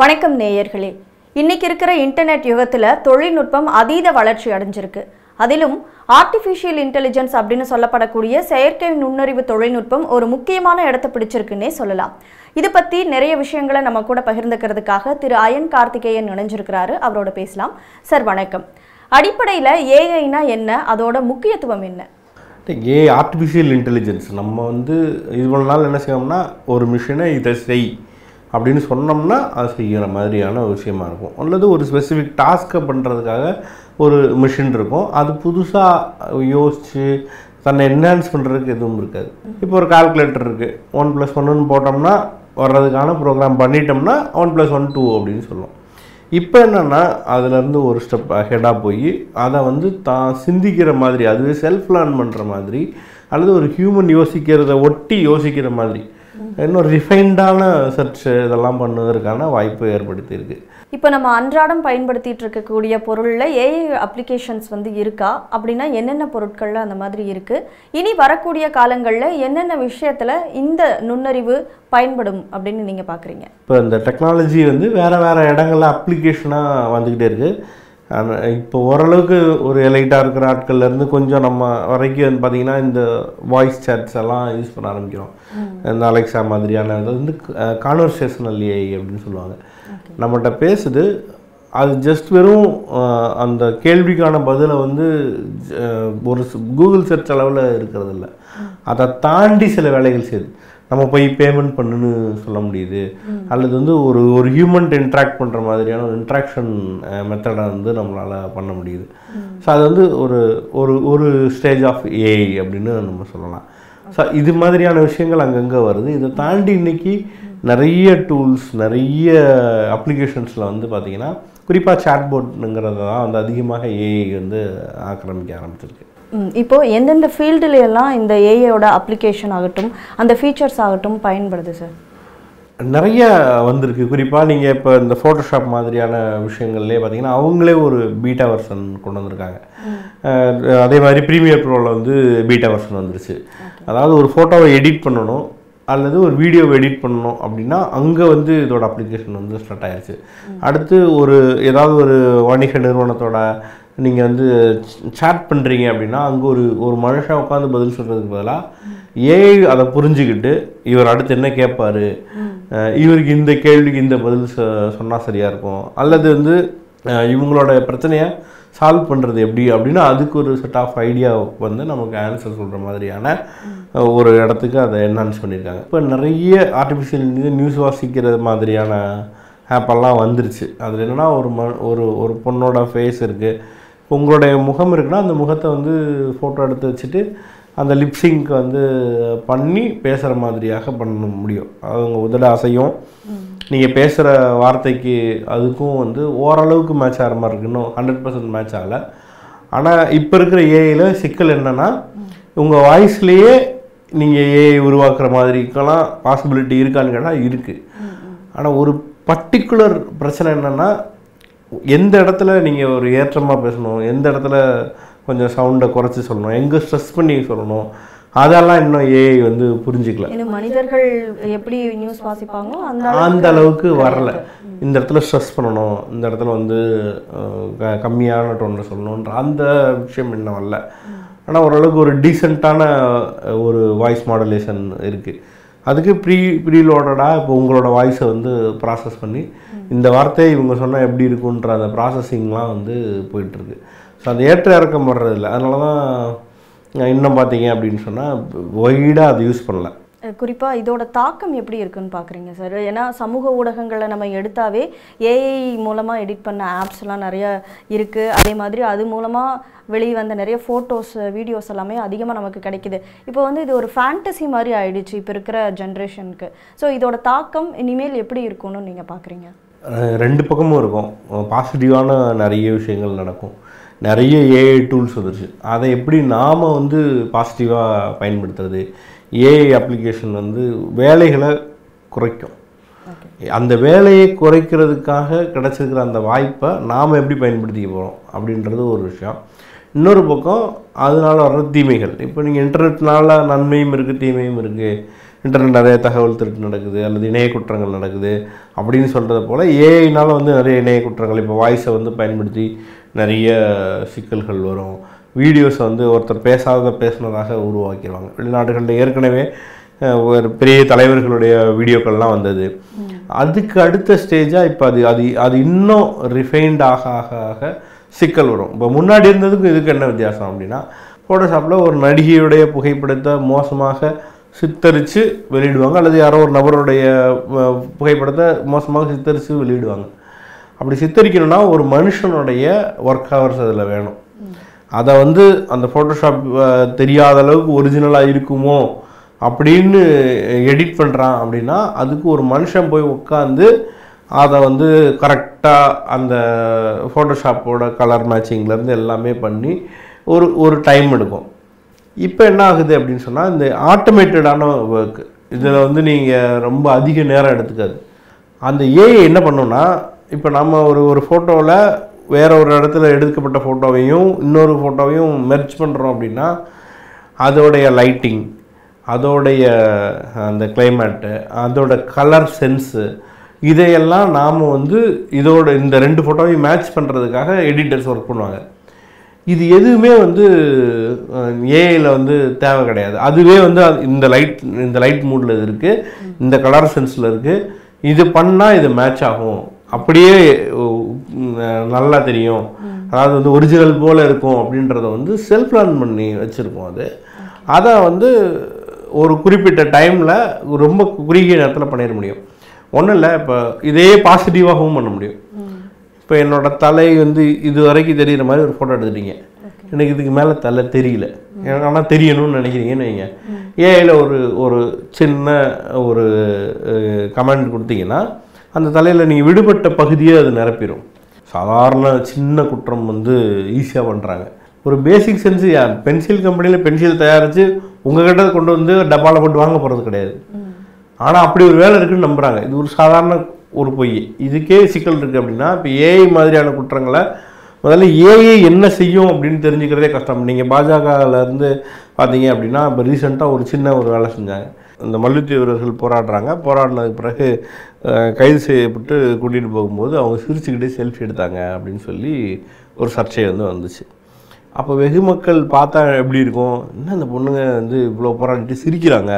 வணக்கம் நேயர்களே. இன்னைக்கு இருக்கிற இன்டர்நெட் யுகத்தில் தொழில்நுட்பம் அதீத வளர்ச்சி அடைஞ்சிருக்கு. அதிலும் ஆர்டிஃபிஷியல் இன்டெலிஜென்ஸ் அப்படின்னு சொல்லப்படக்கூடிய செயற்கை நுண்ணறிவு தொழில்நுட்பம் ஒரு முக்கியமான இடத்தை பிடிச்சிருக்குன்னே சொல்லலாம். இது பற்றி நிறைய விஷயங்களை நம்ம கூட பகிர்ந்துக்கிறதுக்காக திரு அயன் கார்த்திகேயன் இணைஞ்சிருக்கிறாரு. அவரோட பேசலாம். சார் வணக்கம். அடிப்படையில் ஏஐனா என்ன? அதோட முக்கியத்துவம் என்ன? ஏ ஆர்டிஃபிஷியல் இன்டெலிஜென்ஸ் நம்ம வந்து இவ்வளோ நாள் என்ன செய்யணும்னா ஒரு மிஷினை இதை செய். அப்படின்னு சொன்னோம்னா அது செய்கிற மாதிரியான ஒரு விஷயமா இருக்கும். அல்லது ஒரு ஸ்பெசிஃபிக் டாஸ்க்கை பண்ணுறதுக்காக ஒரு மிஷின் இருக்கும். அது புதுசாக யோசித்து தன்னை என்ஹான்ஸ் பண்ணுறதுக்கு எதுவும் இருக்காது. இப்போ ஒரு கால்குலேட்டர் இருக்குது ஒன் ப்ளஸ் ஒன்றுன்னு போட்டோம்னா வர்றதுக்கான ப்ரோக்ராம் பண்ணிட்டோம்னா ஒன் ப்ளஸ் ஒன் டூ அப்படின்னு சொல்லுவோம். இப்போ என்னென்னா அதுலேருந்து ஒரு ஸ்டெப் ஹெடாக போய் அதை வந்து தான் சிந்திக்கிற மாதிரி அதுவே செல்ஃப் லேர்ன் பண்ணுற மாதிரி அல்லது ஒரு ஹியூமன் யோசிக்கிறத ஒட்டி யோசிக்கிற மாதிரி இன்னும் ரிஃபைன்டான சர்ச் இதெல்லாம் பண்ணுவதற்கான வாய்ப்பு ஏற்படுத்தியிருக்கு. இப்போ நம்ம அன்றாடம் பயன்படுத்திட்டு இருக்கக்கூடிய பொருளில் ஏஐ அப்ளிகேஷன்ஸ் வந்து இருக்கா? அப்படின்னா என்னென்ன பொருட்கள்ல அந்த மாதிரி இருக்கு? இனி வரக்கூடிய காலங்களில் என்னென்ன விஷயத்துல இந்த நுண்ணறிவு பயன்படும் அப்படின்னு நீங்க பாக்குறீங்க? இப்போ இந்த டெக்னாலஜி வந்து வேறு வேறு இடங்கள்ல அப்ளிகேஷனாக வந்துக்கிட்டே இருக்குது இப்போ ஓரளவுக்கு ஒரு எலைட்டாக இருக்கிற ஆட்கள்லேருந்து கொஞ்சம் நம்ம வரைக்கும் வந்து பார்த்திங்கன்னா இந்த வாய்ஸ் சேட்ஸ் எல்லாம் யூஸ் பண்ண ஆரம்பிக்கிறோம். இந்த அலெக்ஸா மாதிரியான இது வந்து கான்வர்சேஷனல் ஏஐ அப்படின்னு சொல்லுவாங்க. நம்மகிட்ட பேசுது அது ஜஸ்ட் வெறும் அந்த கேள்விக்கான பதிலை வந்து ஒரு கூகுள் சர்ச் அளவில் இருக்கிறது இல்ல அதை தாண்டி சில வேலைகள் செய்யுது. நம்ம போய் பேமெண்ட் பண்ணுன்னு சொல்ல முடியுது. அல்லது வந்து ஒரு ஒரு ஹியூமன் இன்ட்ராக்ட் பண்ணுற மாதிரியான ஒரு இன்ட்ராக்ஷன் மெத்தடை வந்து நம்மளால் பண்ண முடியுது. ஸோ அது வந்து ஒரு ஒரு ஒரு ஸ்டேஜ் ஆஃப் ஏஐ அப்படின்னு நம்ம சொல்லலாம். ஸோ இது மாதிரியான விஷயங்கள் அங்கங்கே வருது. இதை தாண்டி இன்னைக்கு நிறைய டூல்ஸ் நிறைய அப்ளிகேஷன்ஸில் வந்து பார்த்திங்கன்னா குறிப்பாக சாட்போர்ட்டுங்கிறத தான் வந்து அதிகமாக ஏஐ வந்து ஆக்கிரமிக்க ஆரம்பிச்சிருக்கு. ம், இப்போ எந்தெந்த ஃபீல்டுல எல்லாம் இந்த ஏஐயோட அப்ளிகேஷன் ஆகட்டும் அந்த ஃபீச்சர்ஸ் ஆகட்டும் பயன்படுது சார் நிறைய வந்திருக்கு. குறிப்பாக நீங்கள் இப்போ இந்த ஃபோட்டோஷாப் மாதிரியான விஷயங்கள்லேயே பார்த்தீங்கன்னா அவங்களே ஒரு பீட்டா வெர்ஷன் கொண்டு வந்திருக்காங்க. அதே மாதிரி ப்ரீமியர் ப்ரோவில் வந்து பீட்டா வெர்ஷன் வந்துருச்சு. அதாவது ஒரு ஃபோட்டோவை எடிட் பண்ணணும் அல்லது ஒரு வீடியோவை எடிட் பண்ணணும் அப்படின்னா அங்கே வந்து இதோட அப்ளிகேஷன் வந்து ஸ்டார்ட் ஆயிருச்சு. அடுத்து ஒரு ஏதாவது ஒரு வணிக நிறுவனத்தோட நீங்கள் வந்து சேட் பண்ணுறீங்க அப்படின்னா அங்கே ஒரு ஒரு மனுஷன் உட்காந்து பதில் சொல்கிறதுக்கு பதிலாக ஏஐ அதை புரிஞ்சுக்கிட்டு இவர் அடுத்து என்ன கேட்பாரு? இவருக்கு இந்த கேள்விக்கு இந்த பதில் சொ- சொன்னா சரியா இருக்கும். அல்லது வந்து இவங்களோட பிரச்சனையை சால்வ் பண்ணுறது எப்படி? அப்படின்னா அதுக்கு ஒரு செட் ஆஃப் ஐடியா வந்து நமக்கு ஆன்சர் சொல்கிற மாதிரியான ஒரு இடத்துக்கு அதை என்ஹான்ஸ் பண்ணியிருக்காங்க இப்போ நிறைய ஆர்டிஃபிஷியல் நியூஸ் வாசிக்கிற மாதிரியான ஆப்பெல்லாம் வந்துருச்சு. அதில் என்னென்னா ஒரு ம ஒரு ஒரு பொண்ணோட ஃபேஸ் இருக்குது உங்களுடைய முகம் இருக்குன்னா அந்த முகத்தை வந்து ஃபோட்டோ எடுத்து வச்சுட்டு அந்த லிப்ஸிங்க்கு வந்து பண்ணி பேசுகிற மாதிரியாக பண்ண முடியும். அவங்க உதட அசையும். நீங்கள் பேசுகிற வார்த்தைக்கு அதுக்கும் வந்து ஓரளவுக்கு மேட்ச் ஆகிற மாதிரி இருக்கு இன்னும் ஹண்ட்ரட் பர்சன்ட் மேட்ச் ஆகலை. ஆனால் இப்போ இருக்கிற ஏஐயில் சிக்கல் என்னென்னா உங்கள் வாய்ஸ்லேயே நீங்கள் ஏஐ உருவாக்குற மாதிரிக்கெல்லாம் பாசிபிலிட்டி இருக்கான்னு கேட்டால் இருக்குது ஆனால் ஒரு பர்டிகுலர் பிரச்சனை என்னென்னா எந்த இடத்துல நீங்கள் ஒரு ஏற்றமாக பேசணும்? எந்த இடத்துல கொஞ்சம் சவுண்டை குறைச்சி சொல்லணும்? எங்கே ஸ்ட்ரெஸ் பண்ணி சொல்லணும்? அதெல்லாம் இன்னும் ஏஐ வந்து புரிஞ்சிக்கல. மனிதர்கள் எப்படி நியூஸ் வாசிப்பாங்களோ அந்த அளவுக்கு வரல. இந்த இடத்துல ஸ்ட்ரெஸ் பண்ணணும். இந்த இடத்துல வந்து கம்மியான டோனில் சொல்லணுன்ற அந்த விஷயம் இன்னும் வரல. ஆனால் ஓரளவுக்கு ஒரு டீசெண்டான ஒரு வாய்ஸ் மாடுலேஷன் இருக்குது அதுக்கு ப்ரீ ப்ரீலோடடாக இப்போ உங்களோட வாய்ஸை வந்து ப்ராசஸ் பண்ணி இந்த வார்த்தையை இவங்க சொன்னால் எப்படி இருக்குன்ற அந்த ப்ராசஸிங்லாம் வந்து போயிட்டுருக்கு. ஸோ அந்த ஏற்ற இறக்கம் வர்றதில்ல. அதனால தான் இன்னும் பார்த்தீங்க அப்படின்னு சொன்னால் ஒய்டாக அதை யூஸ் பண்ணல. குறிப்பாக இதோட தாக்கம் எப்படி இருக்குன்னு பார்க்குறீங்க சார் ஏன்னா சமூக ஊடகங்களை நம்ம எடுத்தாவே ஏஐ மூலமாக எடிட் பண்ண ஆப்ஸ்லாம் நிறைய இருக்குது அதே மாதிரி அது மூலமாக வெளியே வந்த நிறைய ஃபோட்டோஸ் வீடியோஸ் எல்லாமே அதிகமாக நமக்கு கிடைக்குது. இப்போ வந்து இது ஒரு ஃபேண்டசி மாதிரி ஆயிடுச்சு இப்போ இருக்கிற ஜென்ரேஷனுக்கு ஸோ இதோட தாக்கம் இனிமேல் எப்படி இருக்கும்னு நீங்கள் பார்க்குறீங்க ரெண்டு பக்கமும் இருக்கும். பாசிட்டிவான நிறைய விஷயங்கள் நடக்கும். நிறைய ஏஐ டூல்ஸ் வந்துருச்சு. அதை எப்படி நாம் வந்து பாசிட்டிவாக பயன்படுத்துறது? ஏஐ அப்ளிகேஷன் வந்து வேலைகளை குறைக்கும். அந்த வேலையை குறைக்கிறதுக்காக கிடைச்சிருக்கிற அந்த வாய்ப்பை நாம் எப்படி பயன்படுத்திக்க போகிறோம் அப்படின்றது ஒரு விஷயம். இன்னொரு பக்கம் அதனால வர்ற தீமைகள். இப்போ நீங்கள் இன்டர்நெட்னால நன்மையும் இருக்குது தீமையும் இருக்குது இன்டர்நெட் நிறைய தகவல் திருட்டு நடக்குது அல்லது இணைய குற்றங்கள் நடக்குது அப்படின்னு சொல்கிறது போல் ஏஐனால வந்து நிறைய இணைய குற்றங்கள் இப்போ வாய்ஸை வந்து பயன்படுத்தி நிறைய சிக்கல்கள் வரும். வீடியோஸ் வந்து ஒருத்தர் பேசாத பேசுனதாக உருவாக்கிடுவாங்க. வெளிநாடுகளில் ஏற்கனவே ஒரு பெரிய தலைவர்களுடைய வீடியோக்கள்லாம் வந்தது. அதுக்கு அடுத்த ஸ்டேஜாக இப்போ அது அது அது இன்னும் ரிஃபைன்ட் ஆக ஆக ஆக சிக்கல் வரும். இப்போ முன்னாடி இருந்ததுக்கும் இதுக்கு என்ன வித்தியாசம் அப்படின்னா ஃபோட்டோஷாப்பில் ஒரு நடிகையுடைய புகைப்படத்தை மோசமாக சித்தரித்து வெளியிடுவாங்க. அல்லது யாரோ ஒரு நபருடைய புகைப்படத்தை மோசமாக சித்தரித்து வெளியிடுவாங்க. அப்படி சித்தரிக்கணும்னா ஒரு மனுஷனுடைய ஒர்க் ஹவர்ஸ் அதில் வேணும். அதை வந்து அந்த ஃபோட்டோஷாப் தெரியாத அளவுக்கு ஒரிஜினலாக இருக்குமோ அப்படின்னு எடிட் பண்ணுறான் அப்படின்னா அதுக்கு ஒரு மனுஷன் போய் உட்காந்து அதை வந்து கரெக்டாக அந்த ஃபோட்டோஷாப்போட கலர் மேட்சிங்லேருந்து எல்லாமே பண்ணி ஒரு ஒரு டைம் எடுக்கும். இப்போ என்ன ஆகுது அப்படின்னு சொன்னால் இந்த ஆட்டோமேட்டடான ஒர்க் இதில் வந்து நீங்கள் ரொம்ப அதிக நேரம் எடுத்துக்காது. அந்த ஏஐ என்ன பண்ணுன்னா இப்போ நம்ம ஒரு ஒரு ஃபோட்டோவில் வேற ஒரு இடத்துல எடுக்கப்பட்ட ஃபோட்டோவையும் இன்னொரு ஃபோட்டோவையும் மெர்ச் பண்ணுறோம் அப்படின்னா அதோடைய லைட்டிங் அதோடைய அந்த கிளைமேட்டு அதோட கலர் சென்ஸு இதையெல்லாம் நாம் வந்து இதோட இந்த ரெண்டு ஃபோட்டோவையும் மேட்ச் பண்ணுறதுக்காக எடிட்டர்ஸ் ஒர்க் பண்ணுவாங்க. இது எதுவுமே வந்து ஏஐயில் வந்து தேவை கிடையாது. அதுவே வந்து அது- இந்த லைட் இந்த லைட் மூடில் இது இருக்குது இந்த கலர் சென்ஸில் இருக்குது இது பண்ணால் இது மேட்ச் ஆகும். அப்படியே நல்லா தெரியும். அதாவது வந்து ஒரிஜினல் போல் இருக்கும் அப்படின்றத வந்து செல்ஃப் லேர்ன் பண்ணி வச்சுருக்கோம் அது. அதை வந்து ஒரு குறிப்பிட்ட டைமில் ரொம்ப குறுகிய நேரத்தில் பண்ணிட முடியும். ஒன்றும் இல்லை இப்போ இதையே பாசிட்டிவாகவும் பண்ண முடியும். இப்போ என்னோட தலை வந்து இது வரைக்கும் தெரியுற மாதிரி ஒரு ஃபோட்டோ எடுத்துட்டீங்க. எனக்கு இதுக்கு மேலே தலை தெரியல. எனக்கு ஆனால் தெரியணும்னு நினைக்கிறீங்கன்னு வைங்க. ஏஐயில் ஒரு ஒரு சின்ன ஒரு கமெண்ட் கொடுத்தீங்கன்னா அந்த தலையில் நீங்கள் விடுபட்ட பகுதியை அது நிரப்பிடும் சாதாரண சின்ன குற்றம் வந்து ஈஸியாக பண்ணுறாங்க ஒரு பேசிக் சென்ஸ் பென்சில் கம்பெனியில் பென்சில் தயாரித்து உங்ககிட்ட கொண்டு வந்து டப்பாவில் போட்டு வாங்க போகிறது கிடையாது. ஆனால் அப்படி ஒரு வேலை இருக்குன்னு நம்புகிறாங்க இது ஒரு சாதாரண ஒரு பொய். இதுக்கே சிக்கல் இருக்குது அப்படின்னா இப்போ ஏஐ மாதிரியான குற்றங்களை முதல்ல ஏஐ என்ன செய்யும் அப்படின்னு தெரிஞ்சுக்கிறதே கஷ்டம். நீங்கள் பாஜகவில் இருந்து பார்த்தீங்க அப்படின்னா இப்போ ரீசெண்டாக ஒரு சின்ன ஒரு வேலை செஞ்சாங்க. இந்த மல்யுத்த வீரர்கள் போராடுறாங்க. போராடினதுக்கு பிறகு கைது செய்யப்பட்டு கூட்டிகிட்டு போகும்போது அவங்க சிரிச்சுக்கிட்டே செல்ஃபி எடுத்தாங்க அப்படின்னு சொல்லி ஒரு சர்ச்சை வந்து வந்துச்சு. அப்போ வெகு மக்கள் பார்த்தா எப்படி இருக்கும்? என்ன இந்த பொண்ணுங்க வந்து இவ்வளோ போராடிட்டு சிரிக்கிறாங்க?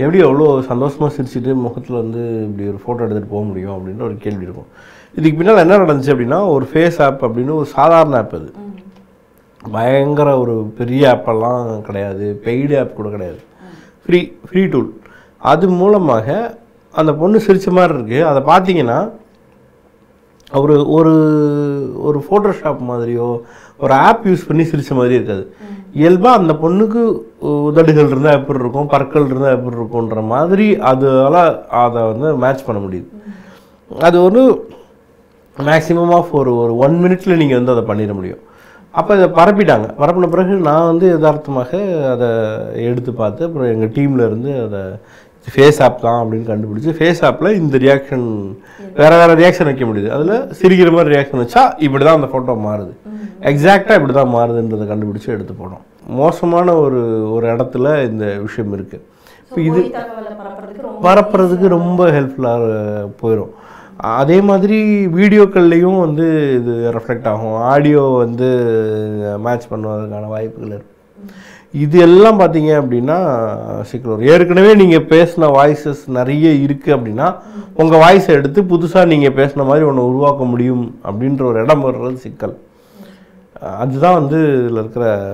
எப்படி அவ்வளோ சந்தோஷமாக சிரிச்சிட்டு முகத்தில் வந்து இப்படி ஒரு ஃபோட்டோ எடுத்துகிட்டு போக முடியும் அப்படின்ற ஒரு கேள்வி இருக்கும். இதுக்கு பின்னால் என்ன நடந்துச்சு அப்படின்னா ஒரு ஃபேஸ் ஆப் அப்படின்னு ஒரு சாதாரண ஆப் அது. பயங்கர ஒரு பெரிய ஆப்பெல்லாம் கிடையாது. பெய்டு ஆப் கூட கிடையாது. ஃப்ரீ ஃப்ரீ டூல் அது மூலமாக அந்த பொண்ணு சிரிச்ச மாதிரி இருக்குது அதை பார்த்தீங்கன்னா ஒரு ஒரு ஒரு ஃபோட்டோஷாப் மாதிரியோ ஒரு ஆப் யூஸ் பண்ணி சிரிச்ச மாதிரி இருக்காது. இயல்பாக அந்த பொண்ணுக்கு உதடுகள் இருந்தால் எப்படி இருக்கும் பற்கள் இருந்தால் எப்படி இருக்கும்ன்ற மாதிரி அதால் அதை வந்து மேட்ச் பண்ண முடியுது. அது ஒரு மேக்ஸிமம் ஆஃப் ஒரு ஒரு ஒன் மினிட்ல நீங்கள் வந்து அதை பண்ணிட முடியும். அப்போ இதை பரப்பிட்டாங்க. பரப்பின பிறகு நான் வந்து யதார்த்தமாக அதை எடுத்து பார்த்து அப்புறம் எங்கள் டீமில் இருந்து அதை ஃபேஸ் ஆப் தான் அப்படின்னு கண்டுபிடிச்சி ஃபேஸ் ஆப்பில் இந்த ரியாக்ஷன் வேறு வேறு ரியாக்ஷன் வைக்க முடியுது. அதில் சிரிக்கிற மாதிரி ரியாக்ஷன் வச்சா இப்படி தான் அந்த ஃபோட்டோ மாறுது. எக்ஸாக்டாக இப்படி தான் மாறுதுன்றதை கண்டுபிடிச்சி எடுத்து போனோம். மோசமான ஒரு ஒரு இடத்துல இந்த விஷயம் இருக்குது இப்போ இது பரப்புறதுக்கு ரொம்ப ஹெல்ப்ஃபுல்லாக போயிடும் அதே மாதிரி வீடியோக்கள்லேயும் வந்து இது ரெஃப்ளெக்ட் ஆகும். ஆடியோ வந்து மேட்ச் பண்ணுவதற்கான வாய்ப்புகள் இருக்கு. இது எல்லாம் பார்த்தீங்க அப்படின்னா சிக்கல் வரும். ஏற்கனவே நீங்கள் பேசின வாய்ஸஸ் நிறைய இருக்குது அப்படின்னா உங்கள் வாய்ஸை எடுத்து புதுசாக நீங்கள் பேசின மாதிரி ஒன்று உருவாக்க முடியும் அப்படின்ற ஒரு இடம் வர்றது சிக்கல். அதுதான் வந்து இதில் இருக்கிற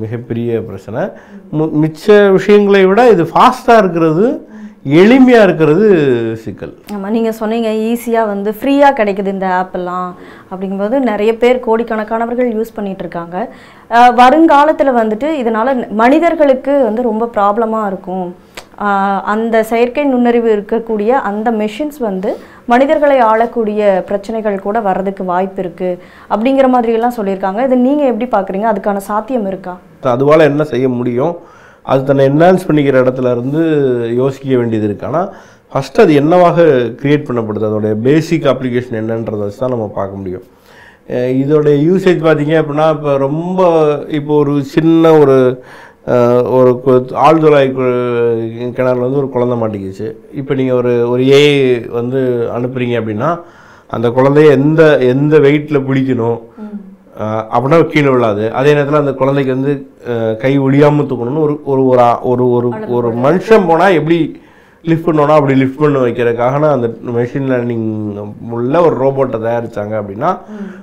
மிகப்பெரிய பிரச்சனை. மு- மிச்ச விஷயங்களை விட இது ஃபாஸ்ட்டாக இருக்கிறது எளிமையாக இருக்கிறது சிக்கல். ஆமாம் நீங்கள் சொன்னீங்க ஈஸியாக வந்து ஃப்ரீயாக கிடைக்குது இந்த ஆப்பெல்லாம் அப்படிங்கும்போது நிறைய பேர் கோடிக்கணக்கானவர்கள் யூஸ் பண்ணிட்டு இருக்காங்க வருங்காலத்தில் வந்துட்டு இதனால் மனிதர்களுக்கு வந்து ரொம்ப ப்ராப்ளமாக இருக்கும். அந்த செயற்கை நுண்ணறிவு இருக்கக்கூடிய அந்த மெஷின்ஸ் வந்து மனிதர்களை ஆளக்கூடிய பிரச்சனைகள் கூட வர்றதுக்கு வாய்ப்பு இருக்குது அப்படிங்கிற மாதிரியெல்லாம் சொல்லியிருக்காங்க. இது நீங்கள் எப்படி பார்க்குறீங்க? அதுக்கான சாத்தியம் இருக்கா? அதுவால் என்ன செய்ய முடியும்? அது தன்னை என்ஹான்ஸ் பண்ணிக்கிற இடத்துல இருந்து யோசிக்க வேண்டியது இருக்குது ஆனால் ஃபஸ்ட் அது என்னவாக க்ரியேட் பண்ணப்படுது? அதோடைய பேசிக் அப்ளிகேஷன் என்னன்றதை வச்சு தான் நம்ம பார்க்க முடியும். இதோடைய யூசேஜ் பார்த்தீங்க அப்படின்னா இப்போ ரொம்ப இப்போ ஒரு சின்ன ஒரு ஒரு கு- கிணறுல வந்து ஒரு குழந்தை மாட்டிக்கிச்சு. இப்போ நீங்கள் ஒரு ஒரு ஏஐ வந்து அனுப்புகிறீங்க அப்படின்னா அந்த குழந்தைய எந்த எந்த வெயிட்டில் பிடிக்கணும்? அப்படின்னா கீழே விழாது. அதே நேரத்தில் அந்த குழந்தைக்கு வந்து கை ஒழியாமல் தூக்கணும்னு ஒரு ஒரு ஒரு ஒரு ஒரு மனுஷன் போனால் எப்படி லிஃப்ட் பண்ணோன்னா அப்படி லிஃப்ட் பண்ண வைக்கிறதுக்காக அந்த மெஷின் லேர்னிங் உள்ள ஒரு ரோபோட்டை தயாரிச்சாங்க அப்படின்னா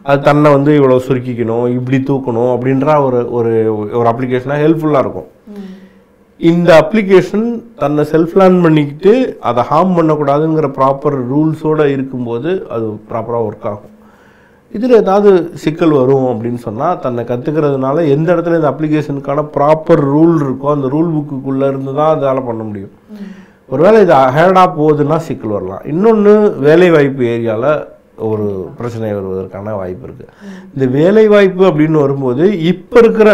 அது தன்னை வந்து இவ்வளோ சுருக்கிக்கணும் இப்படி தூக்கணும் அப்படின்ற ஒரு ஒரு ஒரு அப்ளிகேஷனாக ஹெல்ப்ஃபுல்லாக இருக்கும். இந்த அப்ளிகேஷன் தன்னை செல்ஃப் லேர்ன் பண்ணிக்கிட்டு அதை ஹார்ம் பண்ணக்கூடாதுங்கிற ப்ராப்பர் ரூல்ஸோடு இருக்கும்போது அது ப்ராப்பராக ஒர்க் ஆகும். இதில் ஏதாவது சிக்கல் வரும் அப்படின்னு சொன்னால் தன்னை கற்றுக்கிறதுனால எந்த இடத்துல இந்த அப்ளிகேஷனுக்கான ப்ராப்பர் ரூல் இருக்கோ அந்த ரூல் புக்குக்குள்ளே இருந்து தான் அதால் பண்ண முடியும். ஒருவேளை இது அஹேடாக போகுதுன்னா சிக்கல் வரலாம். இன்னொன்று வேலைவாய்ப்பு ஏரியாவில் ஒரு பிரச்சனை வருவதற்கான வாய்ப்பு இருக்குது இந்த வேலைவாய்ப்பு அப்படின்னு வரும்போது இப்போ இருக்கிற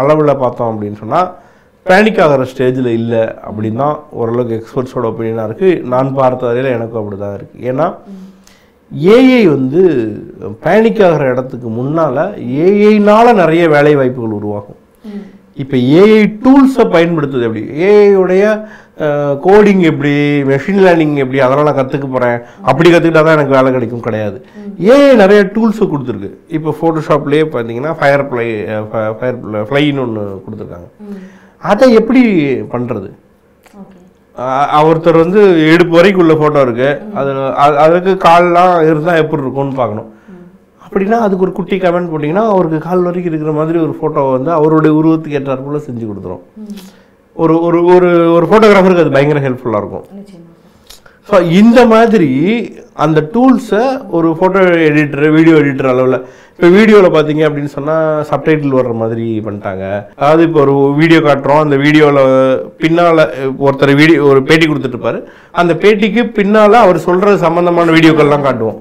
அளவில் பார்த்தோம் அப்படின்னு சொன்னால் பேனிக் ஆகிற ஸ்டேஜில் இல்லை அப்படின்னு தான் ஓரளவுக்கு எக்ஸ்பர்ட்ஸோட ஒப்பீனியனாக இருக்குது நான் பார்த்த வரையில் எனக்கும் அப்படி தான் இருக்குது ஏன்னா ஏஐ வந்து பேனிக் ஆகிற இடத்துக்கு முன்னால் ஏஐனால நிறைய வேலை வாய்ப்புகள் உருவாகும் இப்போ ஏஐ டூல்ஸை பயன்படுத்துது எப்படி? ஏஐயுடைய கோடிங் எப்படி மெஷின் லேர்னிங் எப்படி அதெல்லாம் நான் கற்றுக்க போகிறேன் அப்படி கற்றுக்கிட்டா தான் எனக்கு வேலை கிடைக்கும் கிடையாது. ஏஐ நிறைய டூல்ஸை கொடுத்துருக்கு. இப்போ ஃபோட்டோஷாப்லேயே பார்த்தீங்கன்னா ஃபயர் ப்ளை ஃபயர் ஃப்ளைன்னு ஒன்று கொடுத்துருக்காங்க. அதை எப்படி பண்ணுறது ஒருத்தர் வந்து இடுப்பு வரைக்கும் உள்ள ஃபோட்டோ இருக்கு. அது அது- அதுக்கு கால்லாம் இருந்தால் எப்படி இருக்கும்னு பார்க்கணும். அப்படின்னா அதுக்கு ஒரு குட்டி கமெண்ட் போட்டிங்கன்னா அவருக்கு கால் வரைக்கும் இருக்கிற மாதிரி ஒரு ஃபோட்டோவை வந்து அவருடைய உருவத்துக்கு ஏற்றாற் போல செஞ்சு கொடுத்துரும். ஒரு ஒரு ஒரு ஒரு ஃபோட்டோகிராஃபருக்கு அது பயங்கர ஹெல்ப்ஃபுல்லாக இருக்கும். ஸோ இந்த மாதிரி அந்த டூல்ஸை ஒரு ஃபோட்டோ எடிட்டர் வீடியோ எடிட்டர் அளவில். இப்போ வீடியோவில் பார்த்தீங்க அப்படின்னு சொன்னால் சப்டைட்டில் வர்ற மாதிரி பண்ணிட்டாங்க. அதாவது இப்போ ஒரு வீடியோ காட்டுறோம். அந்த வீடியோவில் பின்னால் ஒருத்தர் வீடியோ ஒரு பேட்டி கொடுத்துட்டுப்பாரு அந்த பேட்டிக்கு பின்னால் அவர் சொல்கிற சம்மந்தமான வீடியோக்கள்லாம் காட்டுவோம்.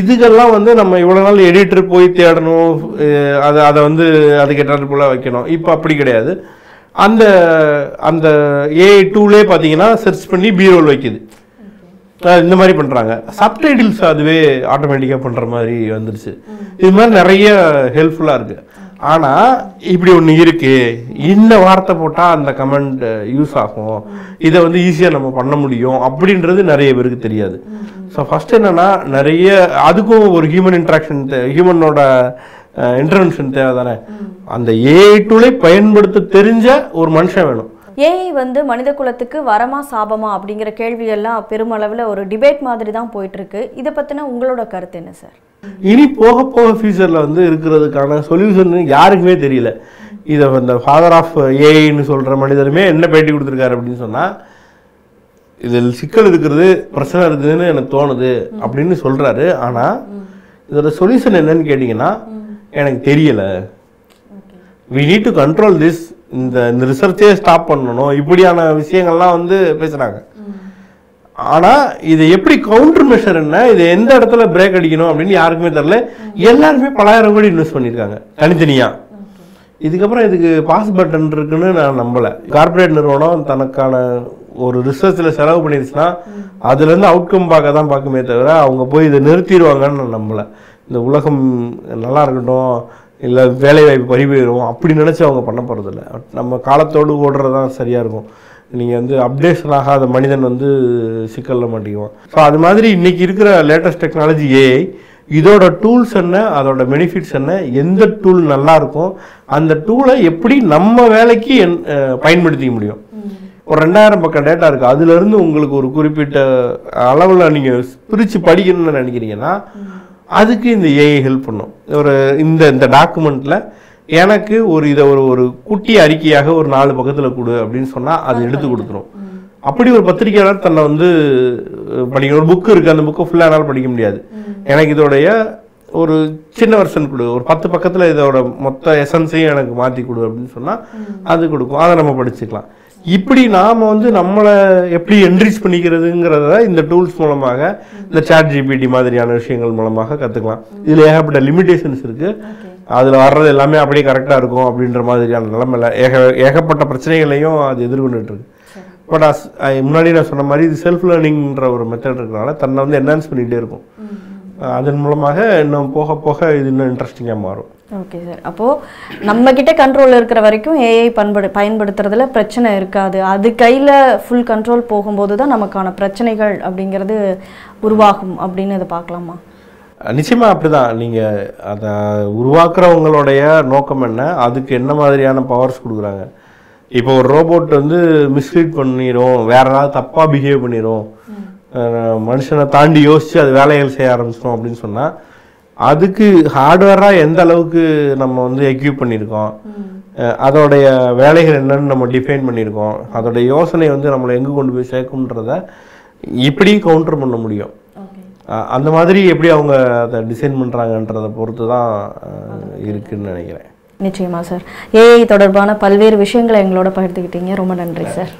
இதுக்கெல்லாம் வந்து நம்ம இவ்வளோ நாள் எடிட்டர் போய் தேடணும். அதை அதை வந்து அதுக்கு ஏற்றாறு போல் வைக்கணும். இப்போ அப்படி கிடையாது. அந்த அந்த ஏஐ டூலே பார்த்தீங்கன்னா சர்ச் பண்ணி பீரோல் வைக்குது. இந்த மாதிரி பண்ணுறாங்க சப்டைட்டில்ஸ் அதுவே ஆட்டோமேட்டிக்காக பண்ணுற மாதிரி வந்துருச்சு. இது மாதிரி நிறைய ஹெல்ப்ஃபுல்லாக இருக்குது ஆனால் இப்படி ஒன்று இருக்குது இந்த வார்த்தை போட்டால் அந்த கமெண்ட் யூஸ் uh, ஆகும். இதை வந்து ஈஸியாக நம்ம பண்ண முடியும் அப்படின்றது நிறைய பேருக்கு தெரியாது. ஸோ ஃபஸ்ட் என்னன்னா நிறைய அதுக்கும் ஒரு ஹியூமன் இன்ட்ராக்ஷன் ஹியூமனோட இன்டர்வென்ஷன் தேவை தானே அந்த ஏஐ டூலை பயன்படுத்த தெரிஞ்ச ஒரு மனுஷன் வேணும். ஏஐ வந்து மனித குலத்துக்கு வரமா சாபமா அப்படிங்கிற கேள்வியெல்லாம் பெருமளவில் ஒரு டிபேட் மாதிரி தான் போயிட்டு இருக்கு இதை பத்தின உங்களோட கருத்து என்ன சார் இனி போக போக ஃபியூச்சரில் வந்து இருக்கிறதுக்கான சொல்யூஷன் யாருக்குமே தெரியல. இதை இந்த ஃபாதர் ஆஃப் ஏஐன்னு சொல்கிற மனிதருமே என்ன பேட்டி கொடுத்துருக்காரு அப்படின்னு சொன்னால் இதில் சிக்கல் இருக்கிறது பிரச்சனை இருக்குதுன்னு எனக்கு தோணுது அப்படின்னு சொல்கிறாரு ஆனால் இதோட சொல்யூஷன் என்னன்னு கேட்டிங்கன்னா எனக்கு தெரியலை. We need to control this இந்த இந்த ரிசர்ச்சே ஸ்டாப் பண்ணணும். இப்படியான விஷயங்கள்லாம் வந்து பேசுகிறாங்க ஆனால் இது எப்படி கவுண்டர் மெஷர் என்ன? இது எந்த இடத்துல பிரேக் அடிக்கணும் அப்படின்னு யாருக்குமே தெரில எல்லாருமே பலாயிரம் கோடி இன்வெஸ்ட் பண்ணியிருக்காங்க. தனித்தனியாக இதுக்கப்புறம் இதுக்கு பாஸ் பட்டன் இருக்குன்னு நான் நம்பலை. கார்பரேட் நிறுவனம் தனக்கான ஒரு ரிசர்ச்சில் செலவு பண்ணிருச்சுன்னா அதுலேருந்து அவுட்கம் பார்க்க தான் பார்க்குமே தவிர அவங்க போய் இதை நிறுத்திடுவாங்கன்னு நான் நம்பலை. இந்த உலகம் நல்லா இருக்கட்டும் இல்லை வேலைவாய்ப்பு பறி போயிடும் அப்படி நினச்சி அவங்க பண்ண போகிறதில்ல நம்ம காலத்தோடு ஓடுறது தான் சரியாக இருக்கும். நீங்கள் வந்து அப்டேஷன் ஆகாத மனிதன் வந்து சிக்கலில் மாட்டிக்குவான். ஸோ அது மாதிரி இன்றைக்கி இருக்கிற லேட்டஸ்ட் டெக்னாலஜி ஏஐ இதோட டூல்ஸ் என்ன அதோட பெனிஃபிட்ஸ் என்ன எந்த டூல் நல்லா இருக்கும் அந்த டூலை எப்படி நம்ம வேலைக்கு என்- பயன்படுத்திக்க முடியும்? ஒரு ரெண்டாயிரம் பக்கம் டேட்டா இருக்குது அதுலேருந்து உங்களுக்கு ஒரு குறிப்பிட்ட அளவில் நீங்கள் பிரித்து படிக்கணும்னு நினைக்கிறீங்கன்னா அதுக்கு இந்த ஏஐ ஹெல்ப் பண்ணும். ஒரு இந்த இந்த டாக்குமெண்ட்டில் எனக்கு ஒரு இதை ஒரு ஒரு குட்டி அறிக்கையாக ஒரு நாலு பக்கத்தில் கொடு அப்படின்னு சொன்னால் அது எடுத்து கொடுத்துரும். அப்படி ஒரு பத்திரிக்கையாளர் தன்னை வந்து படிக்கணும் ஒரு புக்கு இருக்குது அந்த புக்கை ஃபுல்லாக என்னால் படிக்க முடியாது. எனக்கு இதோடைய ஒரு சின்ன வெர்ஷன் கொடு. ஒரு பத்து பக்கத்தில் இதோட மொத்த எசன்ஸையும் எனக்கு மாற்றி கொடு அப்படின்னு சொன்னால் அது கொடுக்கும். அதை நம்ம படிச்சுக்கலாம். இப்படி நாம் வந்து நம்மளை எப்படி என்ரிச் பண்ணிக்கிறதுங்கிறத இந்த டூல்ஸ் மூலமாக இந்த சாட் ஜிபிடி மாதிரியான விஷயங்கள் மூலமாக கற்றுக்கலாம் இதில் ஏகப்பட்ட லிமிடேஷன்ஸ் இருக்குது அதில் வர்றது எல்லாமே அப்படியே கரெக்டாக இருக்கும் அப்படின்ற மாதிரியான நிலைமையில ஏக ஏகப்பட்ட பிரச்சனைகளையும் அது எதிர்கொண்டுட்டு இருக்கு. பட் அஸ் முன்னாடி நான் சொன்ன மாதிரி இது செல்ஃப் லேர்னிங்ன்ற ஒரு மெத்தட் இருக்கிறனால தன்னை வந்து என்ஹான்ஸ் பண்ணிகிட்டே இருக்கும். அதன் மூலமாக இன்னும் போக போக இது இன்னும் இன்ட்ரெஸ்டிங்காக மாறும். ஓகே சார் அப்போது நம்ம கிட்ட கண்ட்ரோல் இருக்கிற வரைக்கும் ஏஐ பண்படு பயன்படுத்துறதுல பிரச்சனை இருக்காது. அது கையில் ஃபுல் கண்ட்ரோல் போகும்போது தான் நமக்கான பிரச்சனைகள் அப்படிங்கிறது உருவாகும் அப்படின்னு இதை பார்க்கலாமா? நிச்சயமா அப்படிதான். நீங்க அதை உருவாக்குறவங்களுடைய நோக்கம் என்ன? அதுக்கு என்ன மாதிரியான பவர்ஸ் கொடுக்குறாங்க? இப்போ ஒரு ரோபோட் வந்து மிஸ்லீட் பண்ணிரும். வேற ஏதாவது தப்பா பிஹேவ் பண்ணிரும். அஹ் மனுஷனை தாண்டி யோசிச்சு அது வேலைகள் செய்ய ஆரம்பிச்சிடும் அப்படின்னு சொன்னா அதுக்கு ஹார்ட்வேராக எந்த அளவுக்கு நம்ம வந்து எக்யூப் பண்ணியிருக்கோம் அதோடைய வேலைகள் என்னன்னு நம்ம டிஃபைன் பண்ணியிருக்கோம் அதோடைய யோசனை வந்து நம்மளை எங்கே கொண்டு போய் சேர்க்கும்ன்றத இப்படி கவுண்டர் பண்ண முடியும். அந்த மாதிரி எப்படி அவங்க அதை டிசைன் பண்ணுறாங்கன்றதை பொறுத்து தான் இருக்குன்னு நினைக்கிறேன். நிச்சயமா சார் ஏஐ தொடர்பான பல்வேறு விஷயங்களை எங்களோட பகிர்ந்துக்கிட்டீங்க ரொம்ப நன்றி சார்